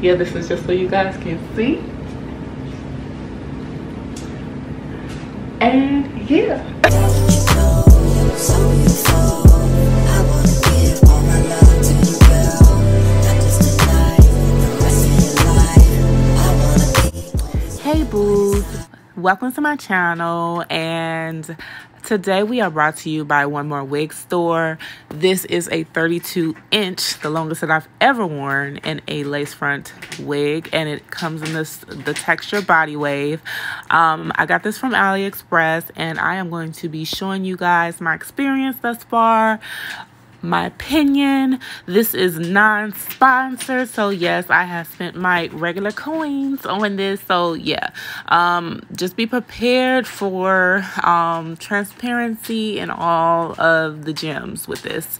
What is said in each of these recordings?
yeah this is just so you guys can see. And yeah. Hey boo. Welcome to my channel and today we are brought to you by one more wig store. This is a 32 inch the longest that i've ever worn in a lace front wig and it comes in this the texture body wave. Um, i got this from aliexpress and i am going to be showing you guys my experience thus far my opinion. This is non-sponsored. So yes, I have spent my regular coins on this. So yeah, um, just be prepared for um, transparency and all of the gems with this.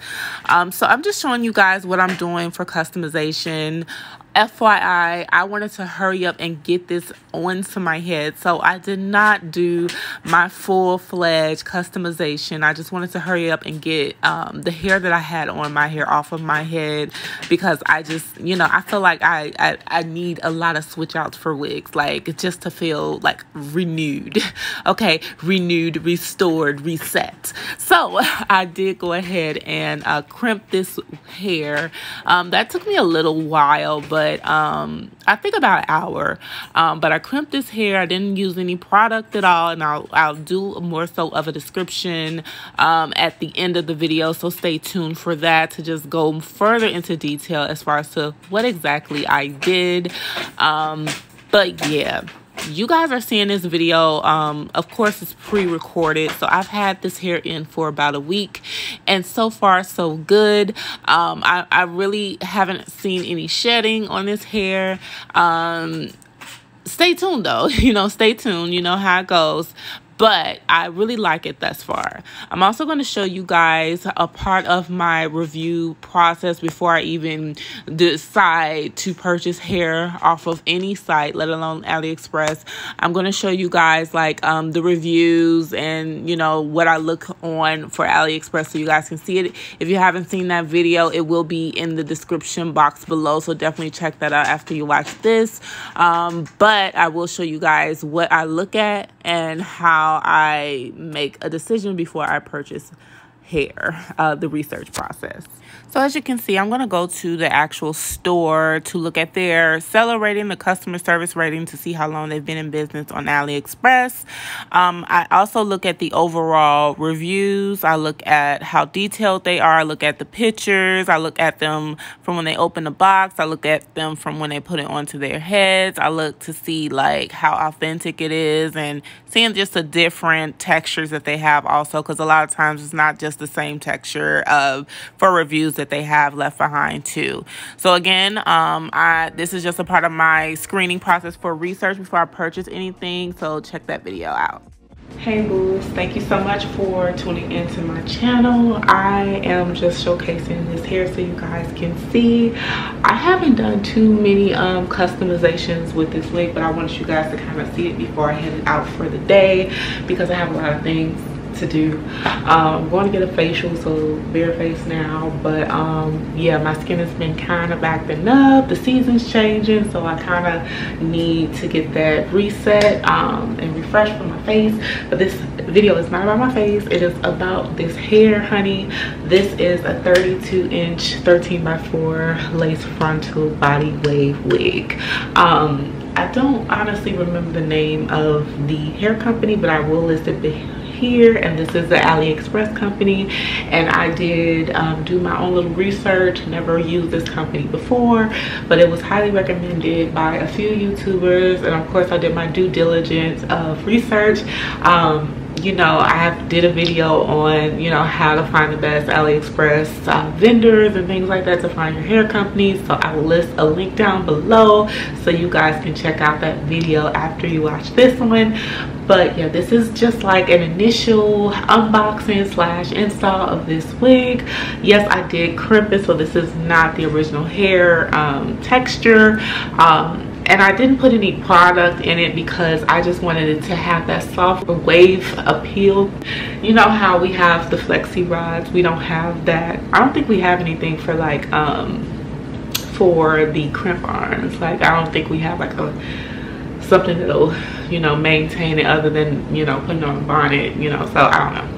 Um, so I'm just showing you guys what I'm doing for customization FYI, I wanted to hurry up and get this onto my head. So I did not do my full-fledged customization. I just wanted to hurry up and get um, the hair that I had on my hair off of my head because I just, you know, I feel like I, I, I need a lot of switch outs for wigs, like just to feel like renewed. okay, renewed, restored, reset. So I did go ahead and uh, crimp this hair. Um, that took me a little while, but but um, I think about an hour. Um, but I crimped this hair. I didn't use any product at all, and I'll I'll do more so of a description um, at the end of the video. So stay tuned for that to just go further into detail as far as to what exactly I did. Um, but yeah you guys are seeing this video. Um of course it's pre-recorded so i've had this hair in for about a week and so far so good. Um i, I really haven't seen any shedding on this hair. Um stay tuned though. You know stay tuned. You know how it goes but I really like it thus far. I'm also going to show you guys a part of my review process before I even decide to purchase hair off of any site, let alone AliExpress. I'm going to show you guys like um, the reviews and, you know, what I look on for AliExpress so you guys can see it. If you haven't seen that video, it will be in the description box below. So definitely check that out after you watch this. Um, but I will show you guys what I look at and how I make a decision before I purchase hair, uh, the research process. So as you can see, I'm going to go to the actual store to look at their seller rating, the customer service rating to see how long they've been in business on AliExpress. Um, I also look at the overall reviews. I look at how detailed they are. I look at the pictures. I look at them from when they open the box. I look at them from when they put it onto their heads. I look to see like how authentic it is and seeing just the different textures that they have also because a lot of times it's not just the same texture of for reviews that they have left behind too. So again, um, I this is just a part of my screening process for research before I purchase anything. So check that video out. Hey boos, thank you so much for tuning into my channel. I am just showcasing this hair so you guys can see. I haven't done too many um, customizations with this wig, but I want you guys to kind of see it before I head out for the day because I have a lot of things to do. Um, i'm going to get a facial so bare face now but um, yeah my skin has been kind of acting up the season's changing so i kind of need to get that reset um, and refresh for my face but this video is not about my face it is about this hair honey. This is a 32 inch 13 by 4 lace frontal body wave wig. Um, I don't honestly remember the name of the hair company, but I will list it here and this is the AliExpress company and I did um, do my own little research. Never used this company before but it was highly recommended by a few YouTubers and of course I did my due diligence of research. Um, you know i did a video on you know how to find the best aliexpress uh, vendors and things like that to find your hair companies. So i will list a link down below so you guys can check out that video after you watch this one. But yeah this is just like an initial unboxing slash install of this wig. Yes i did crimp it so this is not the original hair um, texture. Um, and I didn't put any product in it because I just wanted it to have that soft wave appeal. You know how we have the flexi rods, we don't have that. I don't think we have anything for like um, for the crimp arms like i don't think we have like a something that'll you know maintain it other than you know putting on a bonnet you know so i don't know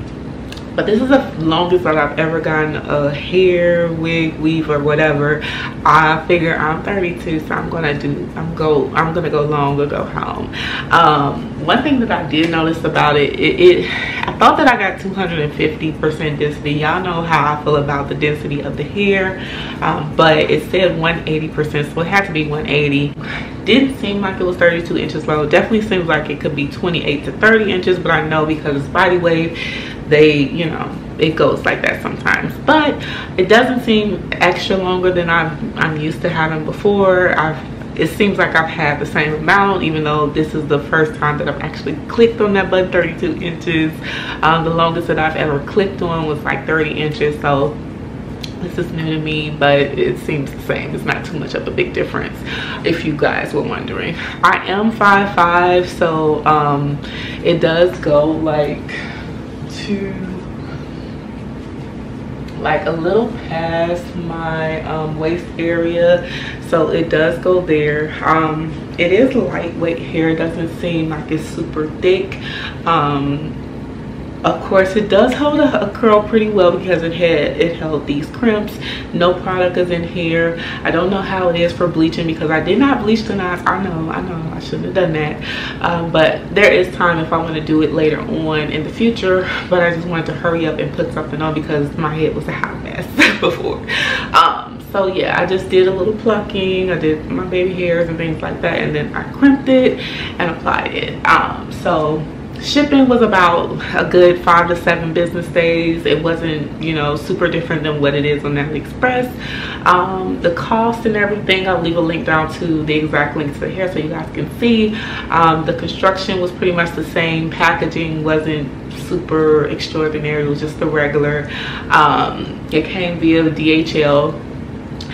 but this is the longest that I've ever gotten a hair wig weave or whatever. I figure I'm 32 so I'm gonna do I'm go I'm gonna go long or go home. Um, one thing that I did notice about it, it, it I thought that I got 250% density. Y'all know how I feel about the density of the hair um, but it said 180% so it had to be 180 didn't seem like it was 32 inches low. Definitely seems like it could be 28 to 30 inches but I know because it's body wave they you know it goes like that sometimes. But it doesn't seem extra longer than I'm, I'm used to having before. I've it seems like I've had the same amount even though this is the first time that I've actually clicked on that button. 32 inches um, the longest that I've ever clicked on was like 30 inches. So this is new to me but it seems the same. It's not too much of a big difference if you guys were wondering. I am 5'5 so um, it does go like to like a little past my um, waist area. So it does go there. Um, it is lightweight hair. It doesn't seem like it's super thick. Um, of course it does hold a, a, curl pretty well because it had it held these crimps. No product is in here. I don't know how it is for bleaching because i did not bleach the i know i know. I shouldn't have done that. Um, but there is time if i want to do it later on in the future. But i just wanted to hurry up and put something on because my head was a hot mess before. Um, so yeah i just did a little plucking. I did my baby hairs and things like that. And then i crimped it and applied it. Um, so shipping was about a good five to seven business days. It wasn't you know super different than what it is on aliexpress. Um, the cost and everything i'll leave a link down to the exact link to here so you guys can see. Um, the construction was pretty much the same. Packaging wasn't super extraordinary. It was just the regular um, it came via dhl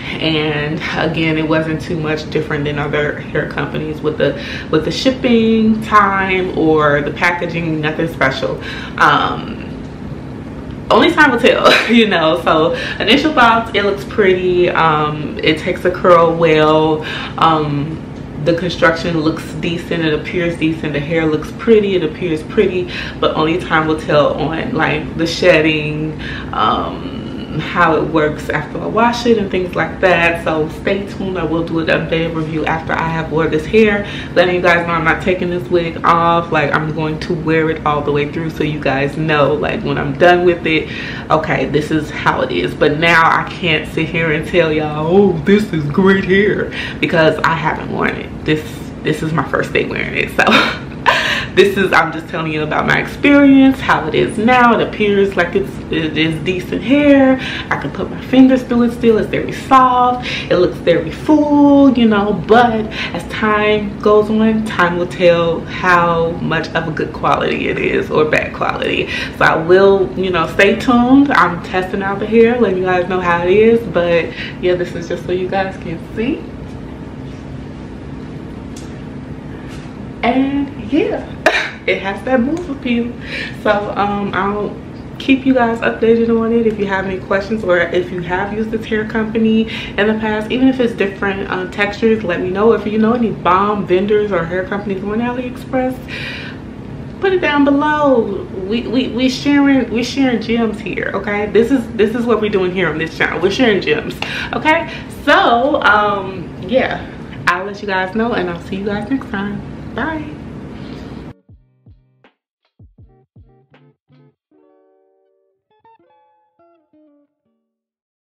and again it wasn't too much different than other hair companies with the with the shipping time or the packaging nothing special. Um, only time will tell you know. So initial thoughts it looks pretty um, it takes a curl well. Um, the construction looks decent it appears decent the hair looks pretty it appears pretty but only time will tell on like the shedding how it works after I wash it and things like that. So stay tuned. I will do an updated review after I have wore this hair. Letting you guys know I'm not taking this wig off. Like I'm going to wear it all the way through so you guys know like when I'm done with it, okay, this is how it is. But now I can't sit here and tell y'all, oh, this is great hair because I haven't worn it. This this is my first day wearing it. So this is i'm just telling you about my experience how it is now. It appears like it's it is decent hair. I can put my fingers through it still. It's very soft. It looks very full you know but as time goes on time will tell how much of a good quality it is or bad quality. So i will you know stay tuned. I'm testing out the hair letting you guys know how it is but yeah this is just so you guys can see. And yeah it has that move appeal. So um i'll keep you guys updated on it. If you have any questions or if you have used this hair company in the past even if it's different uh, textures let me know. If you know any bomb vendors or hair companies on aliexpress put it down below. We we we sharing we sharing gems here okay? This is this is what we're doing here on this channel. We're sharing gems okay? So um yeah i'll let you guys know and i'll see you guys next time. Bye